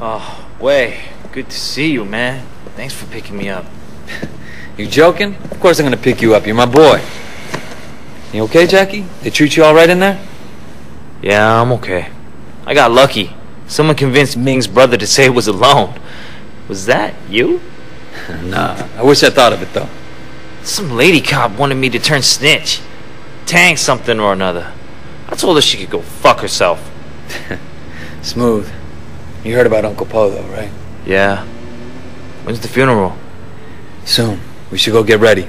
Oh, Wei. Good to see you, man. Thanks for picking me up. You joking? Of course I'm gonna pick you up. You're my boy. You okay, Jackie? They treat you all right in there? Yeah, I'm okay. I got lucky. Someone convinced Ming's brother to say it was alone. Was that you? nah. I wish I thought of it though. Some lady cop wanted me to turn snitch. Teng something or another. I told her she could go fuck herself. Smooth. You heard about Uncle Po though, right? Yeah. When's the funeral? Soon. We should go get ready.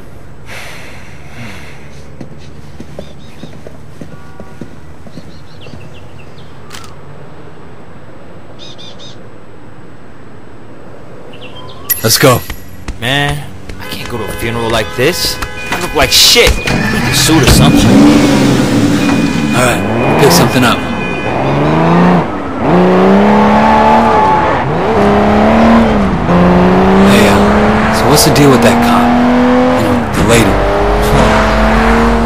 Let's go. Man, I can't go to a funeral like this. I look like shit. I need a suit or something. Alright, pick something up. Hey, uh, so what's the deal with that cop? You know, the lady.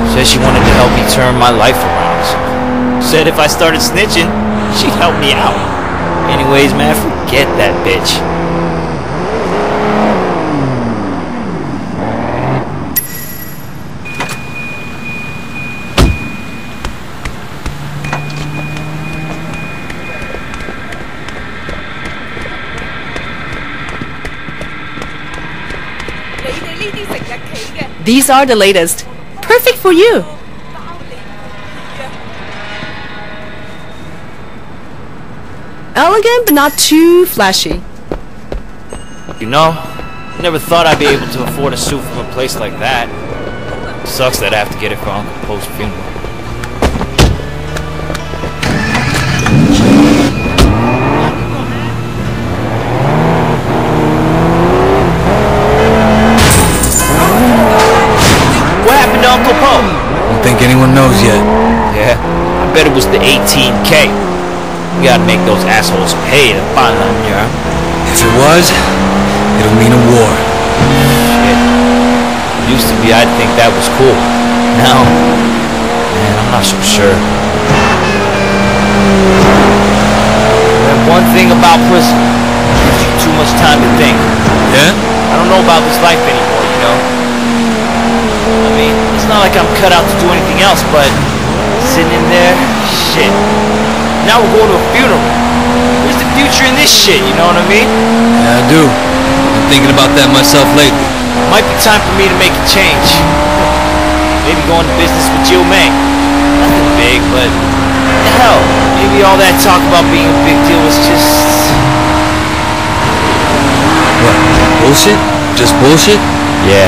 Said she wanted to help me turn my life around. Said if I started snitching, she'd help me out. Anyways, man, forget that bitch. These are the latest. Perfect for you. Elegant but not too flashy. You know, never thought I'd be able to afford a suit from a place like that. Sucks that I have to get it for Uncle funeral. Gotta make those assholes pay to find them? If it was, it'll mean a war. Shit. Used to be I'd think that was cool. Now, man, I'm not so sure. And one thing about prison, gives you too much time to think. Yeah? I don't know about this life anymore, you know? I mean, it's not like I'm cut out to do anything else, but sitting in there, shit. Now we're going to a funeral. Where's the future in this shit, you know what I mean? Yeah, I do. Been thinking about that myself lately. Might be time for me to make a change. Maybe go into business with Jill May. Nothing big, but hell, maybe all that talk about being a big deal was just What? Bullshit? Just bullshit? yeah,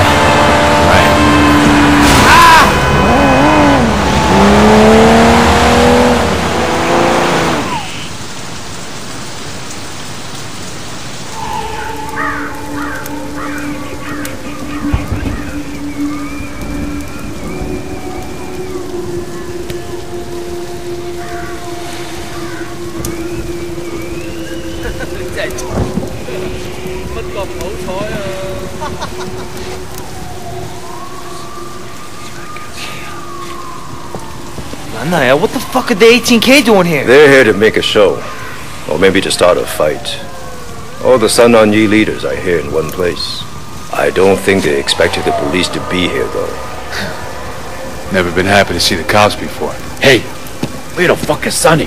what the fuck are the 18K doing here? They're here to make a show. Or maybe to start a fight. All the Sun On Yee leaders are here in one place. I don't think they expected the police to be here, though. Never been happy to see the cops before. Hey, where the fuck is Sonny?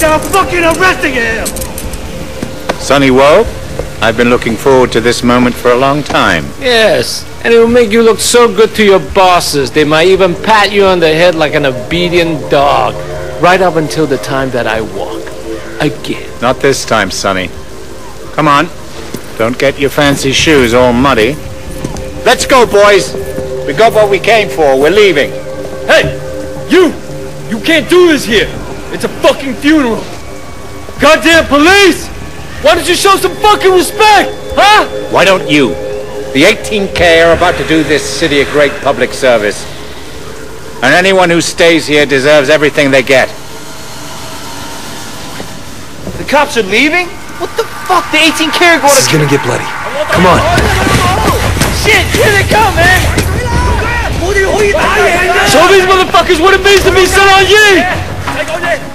They're fucking arresting him! Sonny Wo? I've been looking forward to this moment for a long time. Yes, and it will make you look so good to your bosses. They might even pat you on the head like an obedient dog, right up until the time that I walk. Again. Not this time, Sonny. Come on. Don't get your fancy shoes all muddy. Let's go, boys. We got what we came for. We're leaving. Hey! You! You can't do this here! It's a fucking funeral! Goddamn police! Why don't you show some fucking respect, huh? Why don't you? The 18K are about to do this city a great public service. And anyone who stays here deserves everything they get. The cops are leaving? What the fuck? The 18K are going this to- This is gonna get bloody. Come on. Shit, here they come, man! Show these motherfuckers what it means to be Sun On Yee!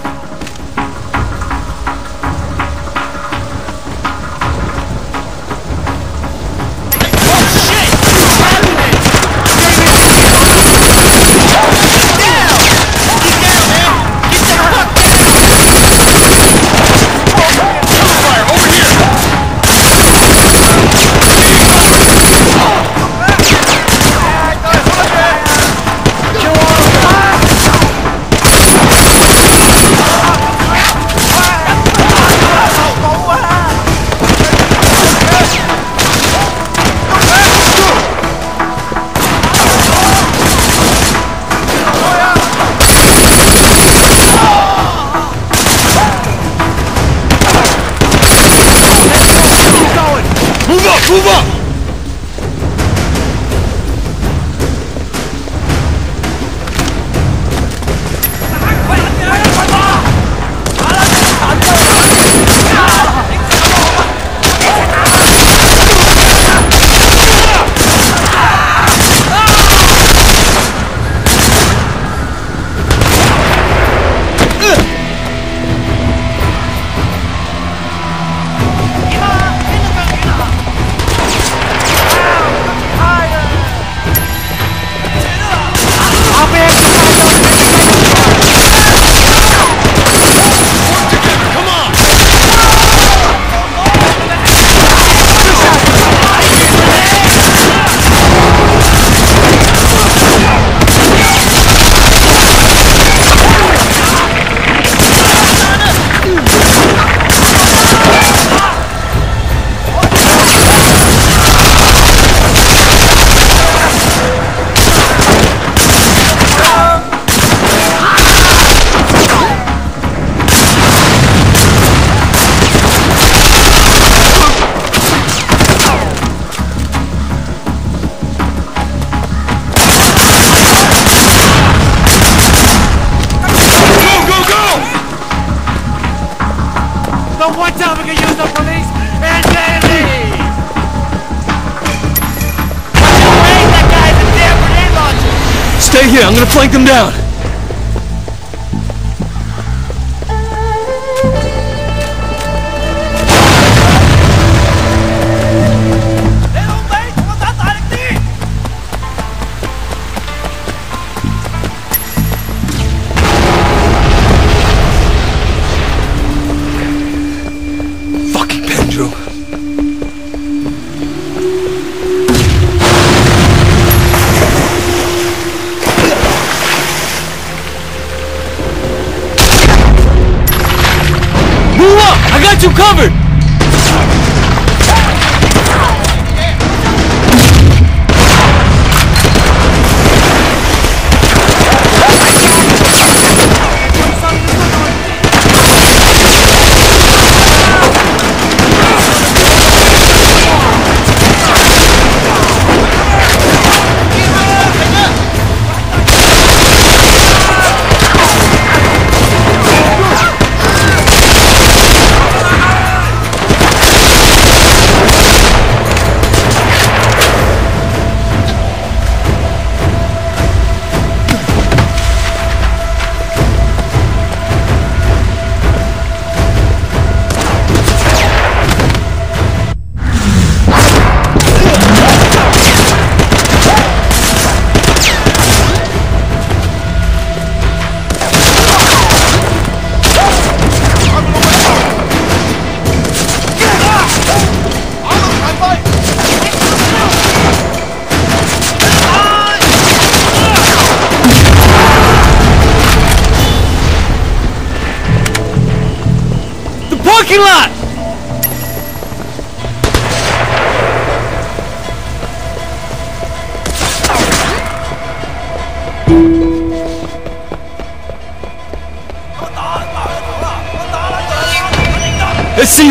Here, I'm gonna flank them down! I got you covered!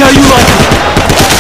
how you like it.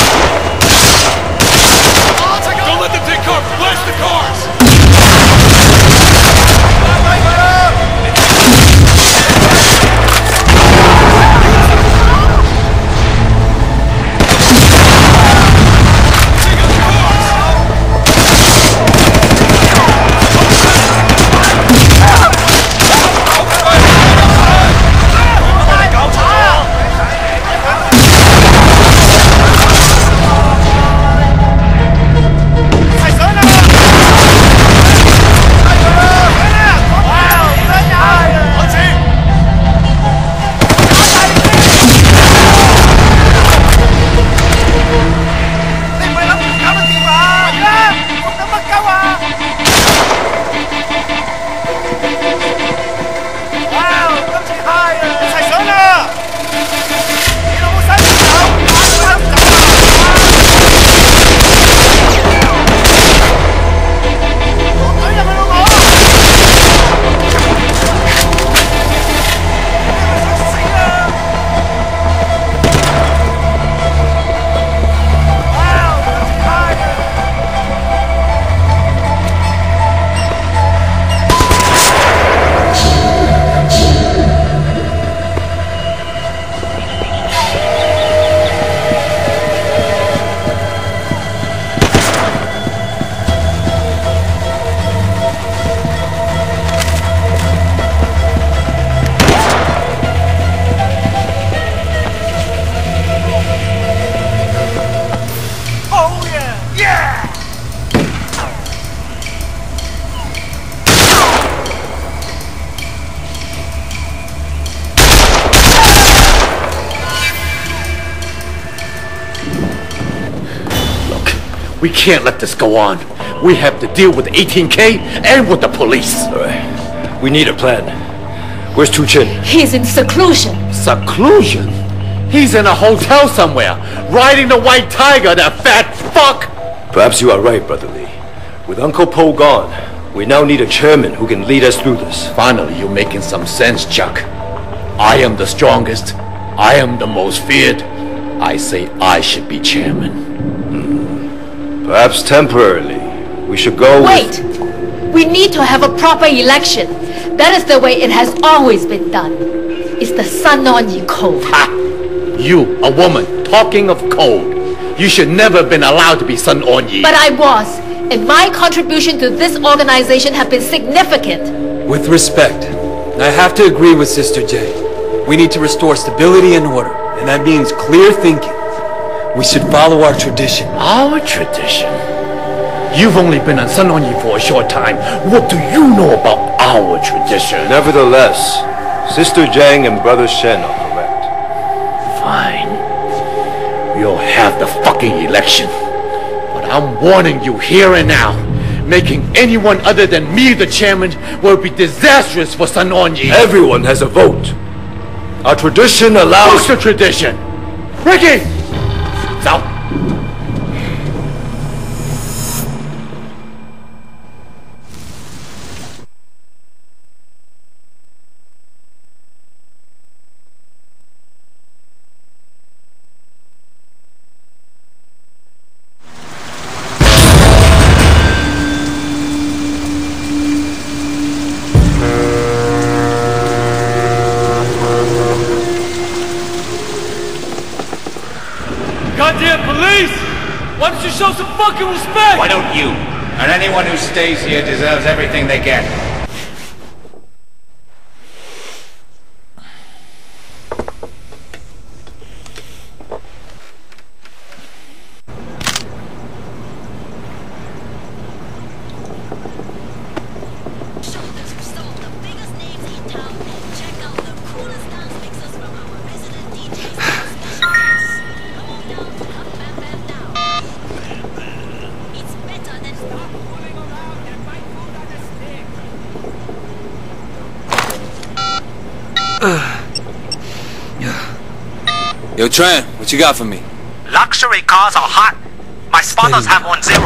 We can't let this go on. We have to deal with 18K and with the police. All right. We need a plan. Where's Tu Chin? He's in seclusion. Seclusion? He's in a hotel somewhere, riding the white tiger, that fat fuck! Perhaps you are right, Brother Lee. With Uncle Po gone, we now need a chairman who can lead us through this. Finally, you're making some sense, Chuck. I am the strongest. I am the most feared. I say I should be chairman. Perhaps temporarily, we should go Wait! We need to have a proper election. That is the way it has always been done. It's the Sun On Yee Code. Ha! You, a woman, talking of code. You should never have been allowed to be Sun On Yee. But I was, and my contribution to this organization have been significant. With respect, I have to agree with Sister J. We need to restore stability and order, and that means clear thinking. We should follow our tradition. Our tradition? You've only been on Sun Yi for a short time. What do you know about our tradition? Nevertheless, Sister Jiang and Brother Shen are correct. Fine. You'll have the fucking election. But I'm warning you here and now. Making anyone other than me the chairman will be disastrous for Sun Yi. Everyone has a vote. Our tradition allows... What's the tradition? Ricky! Out. Why don't you show some fucking respect? Why don't you? And anyone who stays here deserves everything they get. Tran, what you got for me? Luxury cars are hot. My spotters have one zero.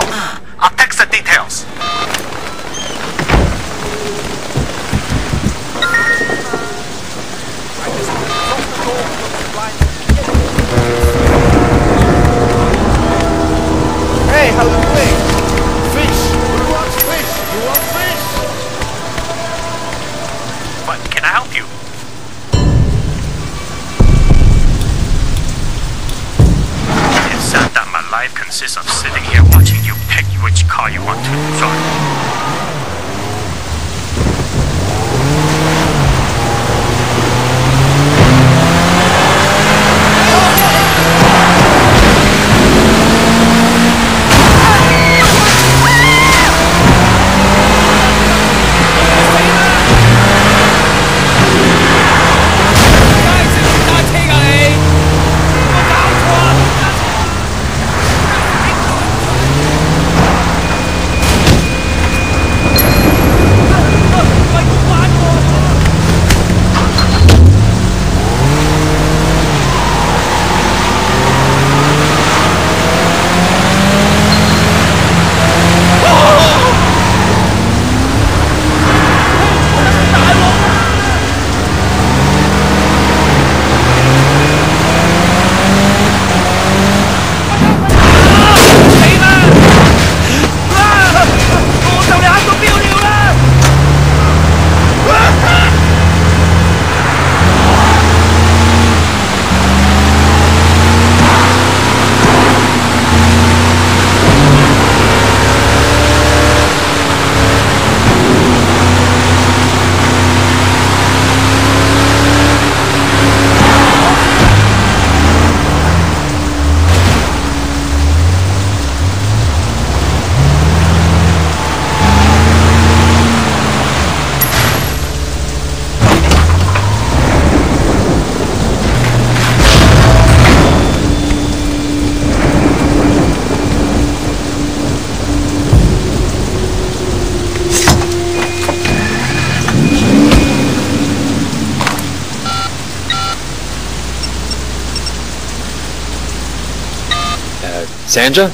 Sandra?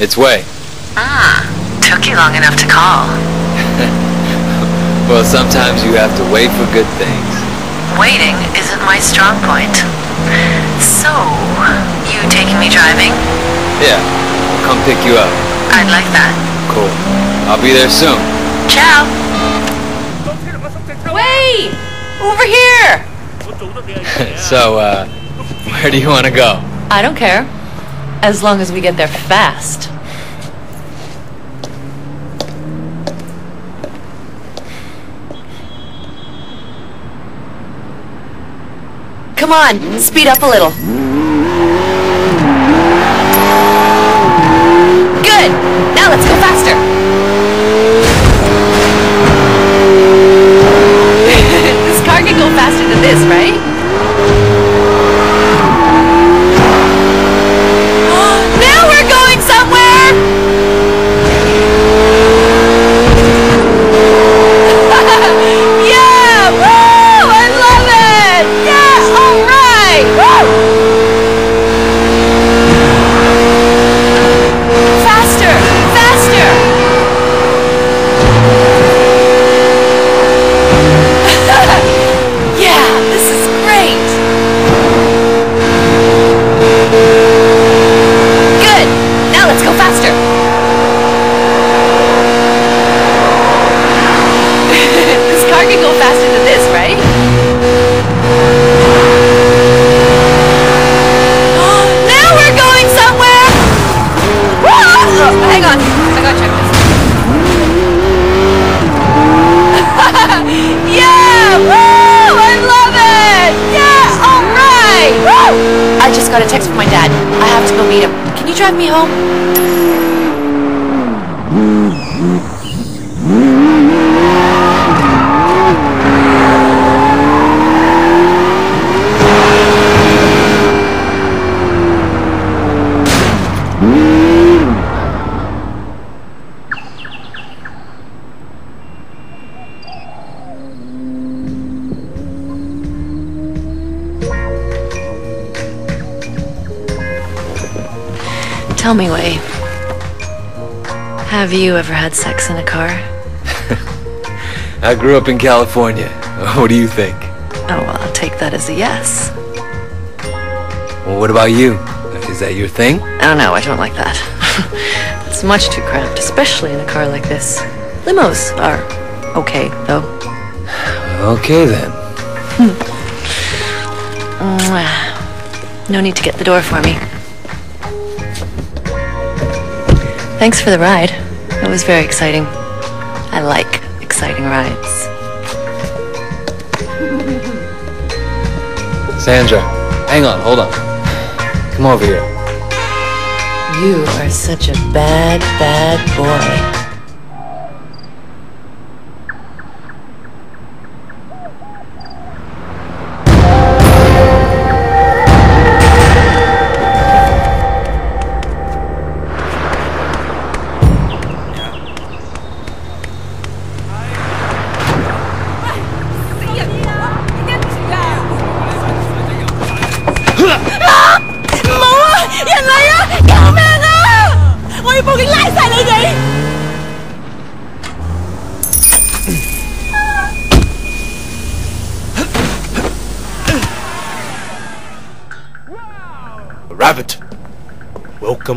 It's Wei. Ah, took you long enough to call. Well, sometimes you have to wait for good things. Waiting isn't my strong point. So, you taking me driving? Yeah, I'll come pick you up. I'd like that. Cool. I'll be there soon. Ciao. Wait! Over here! so, uh, where do you want to go? I don't care. As long as we get there fast. Come on, speed up a little. Car can go faster than this, Tell me, Wei. Have you ever had sex in a car? I grew up in California. What do you think? Oh, well, I'll take that as a yes. Well, what about you? Is that your thing? Oh, no, I don't like that. it's much too cramped, especially in a car like this. Limos are okay, though. Okay then. No need to get the door for me. Thanks for the ride. It was very exciting. I like exciting rides. Sandra, hang on, hold on. Come over here. You are such a bad, bad boy.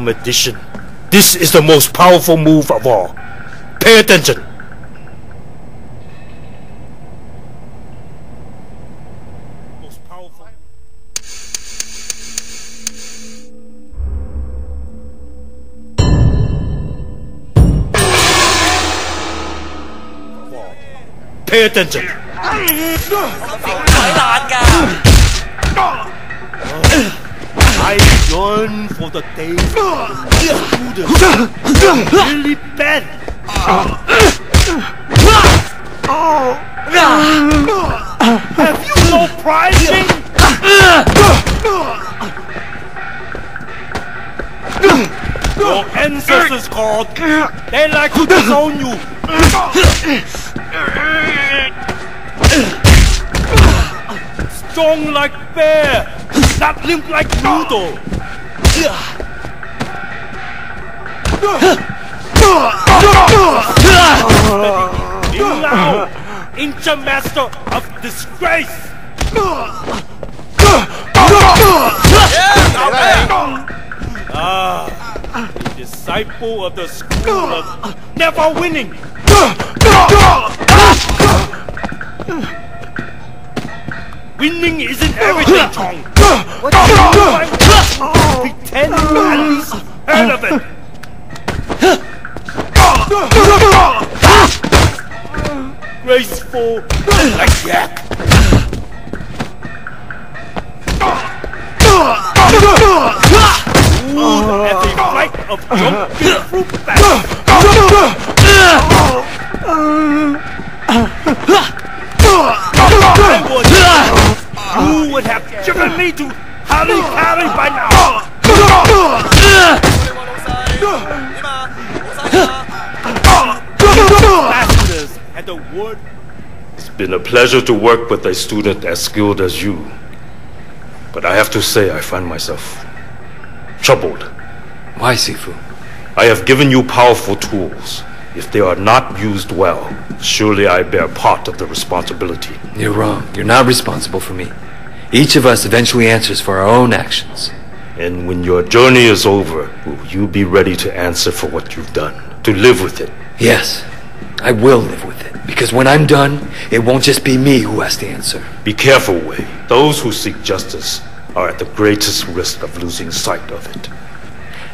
Welcome edition. This is the most powerful move of all. Pay attention. Pay attention. Yearn for the day really bad. Have you no pride? Your ancestors called. They like to disown you. Strong like bear, not limp like noodle. Now, ancient master of disgrace! Ah, a disciple of the school of never winning! Winning isn't everything, Tong! What do you you at least heard of it! Graceful like yak! Smooth as a flight of jumping bats! I would, would have driven me to Harry Carry by now! Masters had the word It's been a pleasure to work with a student as skilled as you. But I have to say, I find myself troubled. Why, Sifu? I have given you powerful tools. If they are not used well, surely I bear part of the responsibility. You're wrong. You're not responsible for me. Each of us eventually answers for our own actions. And when your journey is over, will you be ready to answer for what you've done? To live with it? Yes, I will live with it. Because when I'm done, it won't just be me who has to answer. Be careful, Wei. Those who seek justice are at the greatest risk of losing sight of it.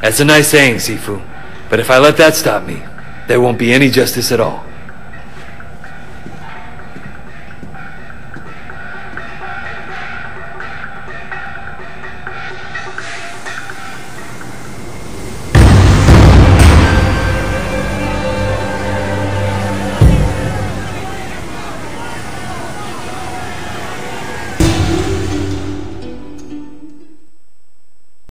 That's a nice saying, Sifu. But if I let that stop me, there won't be any justice at all.